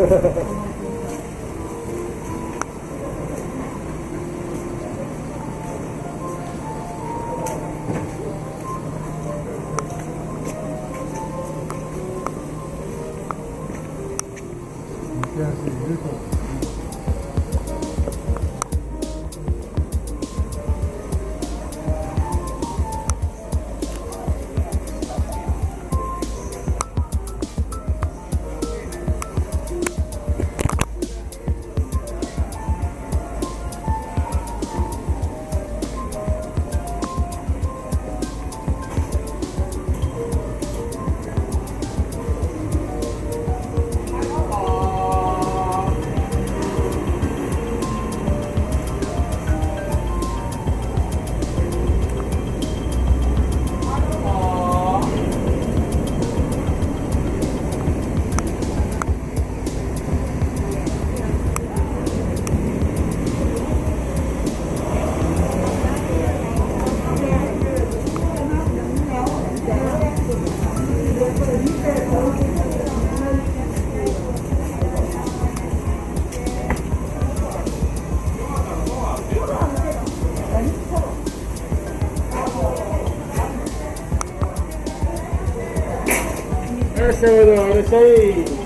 い Eso, eso, eso.